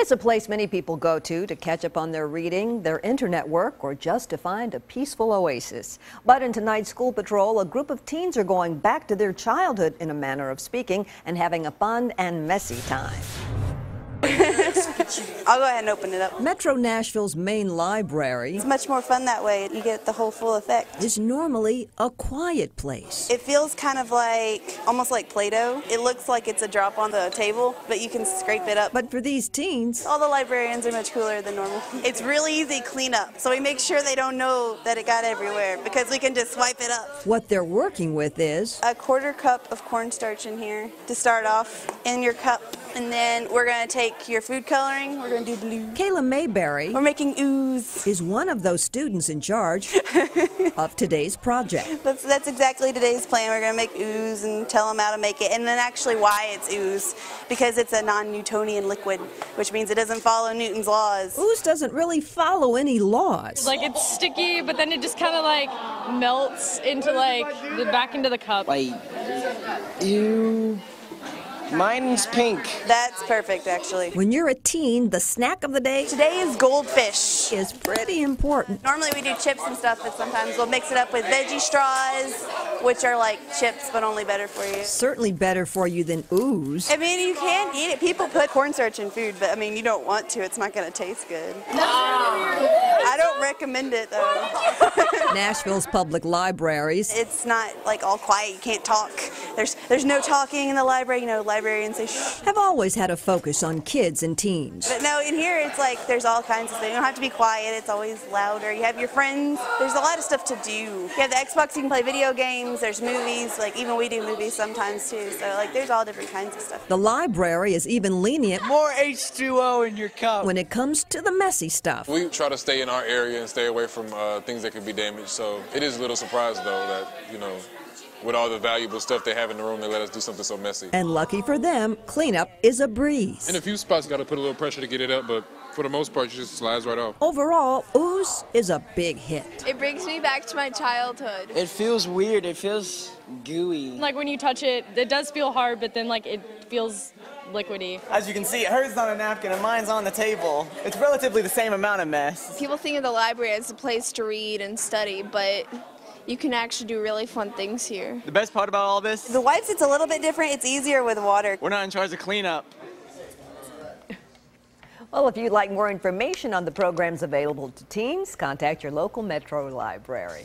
It's a place many people go to to catch up on their reading, their internet work, or just to find a peaceful oasis. But in tonight's School Patrol, a group of teens are going back to their childhood in a manner of speaking and having a fun and messy time. I'll go ahead and open it up. Metro Nashville's main library It's much more fun that way. You get the whole full effect. is normally a quiet place. It feels kind of like almost like Play-Doh. It looks like it's a drop on the table, but you can scrape it up. But for these teens, all the librarians are much cooler than normal. It's really easy to clean up, so we make sure they don't know that it got everywhere because we can just swipe it up. what they're working with is A quarter cup of cornstarch in here to start off in your cup, and then we're gonna take your food coloring. We're gonna do blue. Kayla Mayberry We're making ooze. is one of those students in charge of today's project. That's, that's exactly today's plan. We're going to make ooze and tell them how to make it. And then actually why it's ooze. Because it's a non-Newtonian liquid, which means it doesn't follow Newton's laws. Ooze doesn't really follow any laws. Like it's sticky, but then it just kind of like melts into like the back into the cup. Like, ew. Mine's pink. That's perfect, actually. When you're a teen, the snack of the day Today is goldfish. is pretty important. Normally we do chips and stuff, but sometimes we'll mix it up with veggie straws, which are like chips, but only better for you. Certainly better for you than ooze. I mean, you can eat it. People put cornstarch in food, but I mean, you don't want to. It's not going to taste good. I don't recommend it, though. Nashville's public libraries It's not like all quiet. You can't talk. There's there's no talking in the library. You know, librarians say shh. have always had a focus on kids and teens. But no, in here it's like there's all kinds of things. You don't have to be quiet. It's always louder. You have your friends. There's a lot of stuff to do. You have the Xbox. You can play video games. There's movies. Like even we do movies sometimes too. So like there's all different kinds of stuff. The library is even lenient More H2O in your cup. when it comes to the messy stuff. We try to stay in our area and stay away from uh, things that could be damaged. So it is a little surprise, though, that, you know, with all the valuable stuff they have in the room, they let us do something so messy. And lucky for them, cleanup is a breeze. In a few spots, you got to put a little pressure to get it up, but for the most part, it just slides right off. Overall, ooze is a big hit. It brings me back to my childhood. It feels weird. It feels gooey. Like when you touch it, it does feel hard, but then like it feels liquidy. As you can see, hers is on a napkin and mine's on the table. It's relatively the same amount of mess. People think of the library as a place to read and study, but you can actually do really fun things here. The best part about all this, The wipes it's a little bit different. It's easier with water. we're not in charge of cleanup. Well, if you'd like more information on the programs available to teens, contact your local Metro Library.